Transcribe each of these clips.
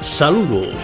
Saludos.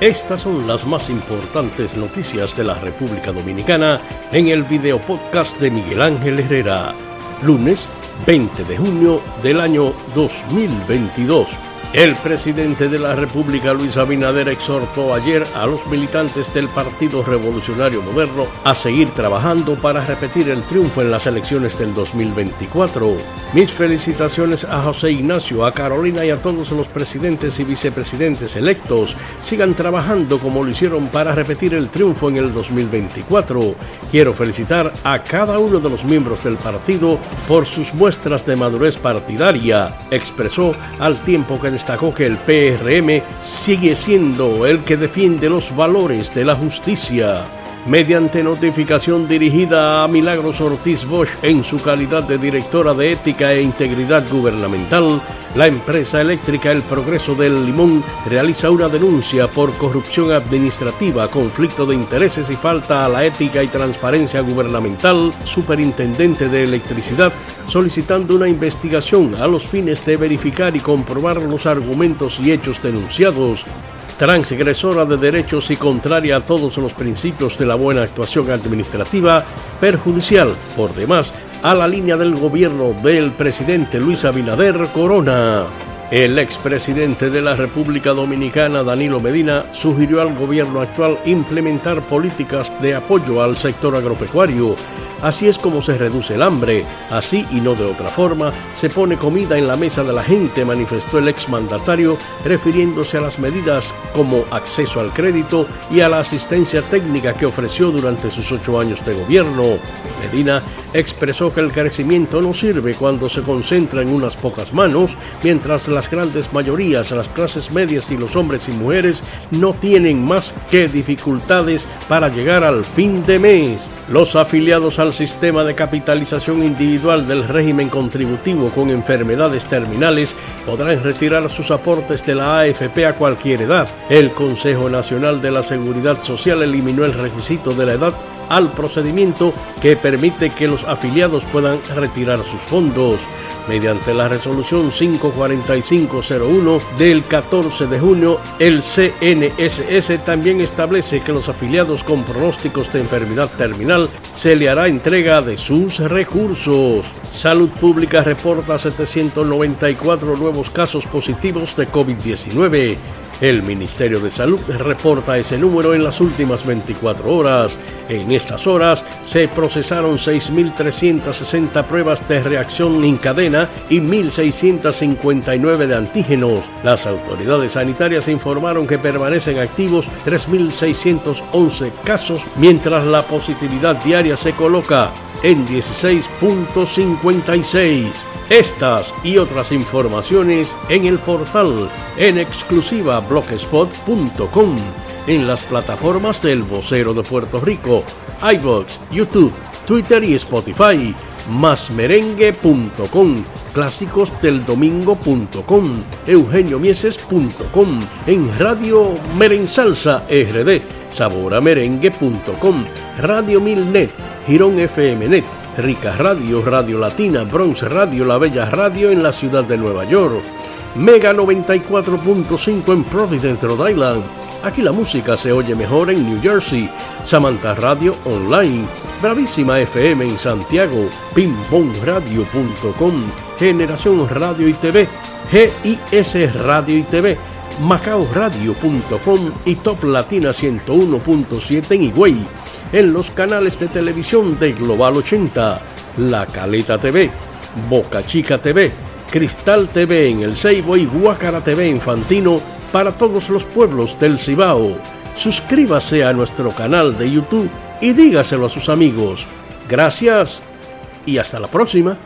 Estas son las más importantes noticias de la República Dominicana en el video podcast de Miguel Ángel Herrera, lunes 20 de junio del año 2022. El presidente de la República, Luis Abinader, exhortó ayer a los militantes del Partido Revolucionario Moderno a seguir trabajando para repetir el triunfo en las elecciones del 2024. Mis felicitaciones a José Ignacio, a Carolina y a todos los presidentes y vicepresidentes electos. Sigan trabajando como lo hicieron para repetir el triunfo en el 2024. Quiero felicitar a cada uno de los miembros del partido por sus muestras de madurez partidaria, expresó al tiempo que destacó que el PRM sigue siendo el que defiende los valores de la justicia. Mediante notificación dirigida a Milagros Ortiz Bosch en su calidad de directora de Ética e Integridad Gubernamental, la empresa eléctrica El Progreso del Limón realiza una denuncia por corrupción administrativa, conflicto de intereses y falta a la ética y transparencia gubernamental, superintendente de electricidad, solicitando una investigación a los fines de verificar y comprobar los argumentos y hechos denunciados transgresora de derechos y contraria a todos los principios de la buena actuación administrativa, perjudicial, por demás, a la línea del gobierno del presidente Luis Abinader Corona. El expresidente de la República Dominicana, Danilo Medina, sugirió al gobierno actual implementar políticas de apoyo al sector agropecuario Así es como se reduce el hambre, así y no de otra forma, se pone comida en la mesa de la gente, manifestó el exmandatario, refiriéndose a las medidas como acceso al crédito y a la asistencia técnica que ofreció durante sus ocho años de gobierno. Medina expresó que el crecimiento no sirve cuando se concentra en unas pocas manos, mientras las grandes mayorías, las clases medias y los hombres y mujeres no tienen más que dificultades para llegar al fin de mes. Los afiliados al sistema de capitalización individual del régimen contributivo con enfermedades terminales podrán retirar sus aportes de la AFP a cualquier edad. El Consejo Nacional de la Seguridad Social eliminó el requisito de la edad al procedimiento que permite que los afiliados puedan retirar sus fondos mediante la resolución 54501 del 14 de junio, el CNSS también establece que los afiliados con pronósticos de enfermedad terminal se le hará entrega de sus recursos. Salud Pública reporta 794 nuevos casos positivos de COVID-19 el Ministerio de Salud reporta ese número en las últimas 24 horas. En estas horas se procesaron 6.360 pruebas de reacción en cadena y 1.659 de antígenos. Las autoridades sanitarias informaron que permanecen activos 3.611 casos, mientras la positividad diaria se coloca en 16.56. Estas y otras informaciones en el portal en exclusiva blogspot.com, en las plataformas del Vocero de Puerto Rico, iVoox, YouTube, Twitter y Spotify, masmerengue.com, clásicosdeldomingo.com, eugeniomieses.com, en Radio Merensalsa RD, saboramerengue.com, Radio Milnet, Girón FMnet, Rica Radio, Radio Latina, Bronx Radio, La Bella Radio en la ciudad de Nueva York, Mega 94.5 en Providence, Rhode Island. Aquí la música se oye mejor en New Jersey, Samantha Radio Online, Bravísima FM en Santiago, pimbonradio.com, Generación Radio y TV, GIS Radio y TV, macaoradio.com y Top Latina 101.7 en Higüey en los canales de televisión de Global 80, La Caleta TV, Boca Chica TV, Cristal TV en El Ceibo y Guacara TV Infantino para todos los pueblos del Cibao. Suscríbase a nuestro canal de YouTube y dígaselo a sus amigos. Gracias y hasta la próxima.